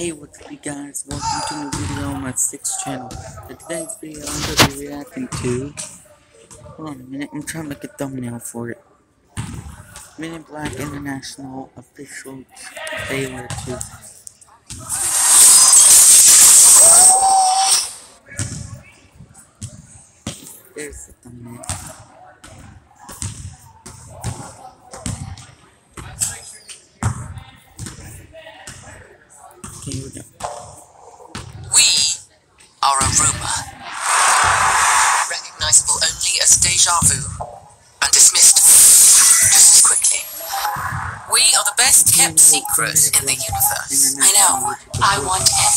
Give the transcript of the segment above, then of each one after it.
Hey, what's up you guys? Welcome to a new video on my 6th channel. In today's video, I'm going to be reacting to... Hold on a minute, I'm trying to make a thumbnail for it. Men in Black International Official Trailer 2. There's the thumbnail. Here we are a rumor, Recognizable only as deja vu and dismissed just as quickly. We are the best kept secret in the universe. I know. I want it.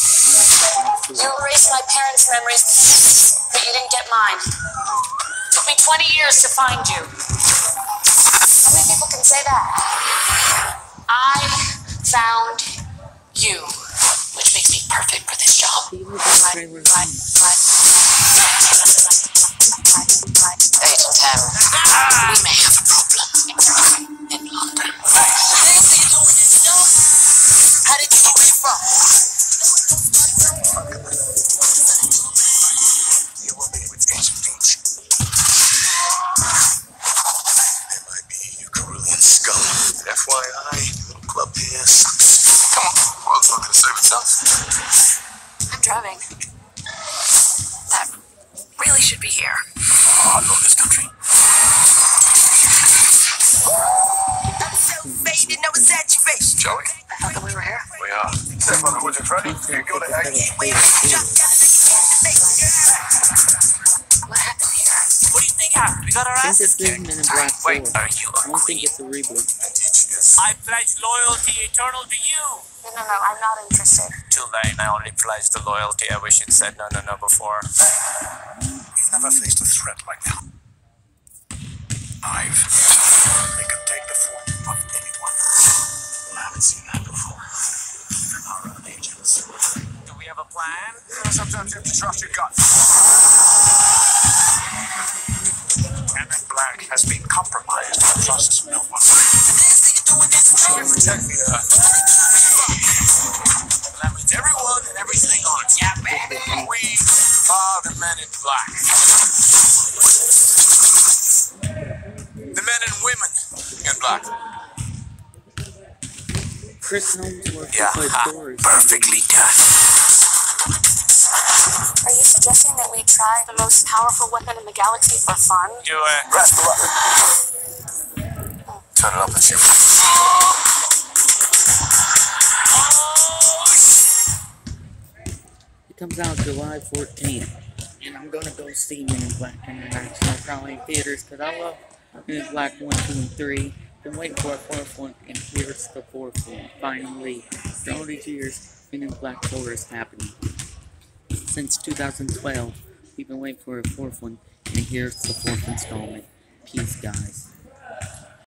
You'll erase my parents' memories, but you didn't get mine. It Took me 20 years to find you. How many people can say that? I FYI, little club here sucks. Come on, world's not gonna save itself. I'm driving. That really should be here. Oh, I love this country. I'm so faded, no it's at your face. Joey, I thought that we were here. we are. Step on the wood, you Freddy. Please You don't go to forget Aggie. to play the What happened here? What do you think happened? We got our I think asses this is kicked. Men in Black Wait, are you I don't think it's a reboot. I pledge loyalty eternal to you. No, no, no, I'm not interested. Too late. I already pledged the loyalty. I wish you'd said no, no, no before. You've never faced a threat like that. I've. They could take the form of anyone. Well, I haven't seen that before. Our own agents. Do we have a plan? Sometimes you have to trust your gut. Men in Black has been compromised and trusts no one. Protect me, uh, That means everyone and everything on. Yeah, baby. We are the men in black. The men and women in black. Yeah, perfectly done. Are you suggesting that we try the most powerful weapon in the galaxy for fun? Do it. Turn it up and shoot. It comes out July 14th. And I'm gonna go see Men in Black International probably in theaters because I love Men in Black 1, 2, and 3. Been waiting for a fourth one, and here's the fourth one. Finally, after all these years, Men in Black 4 is happening. Since 2012, we've been waiting for a fourth one, and here's the fourth installment. Peace, guys.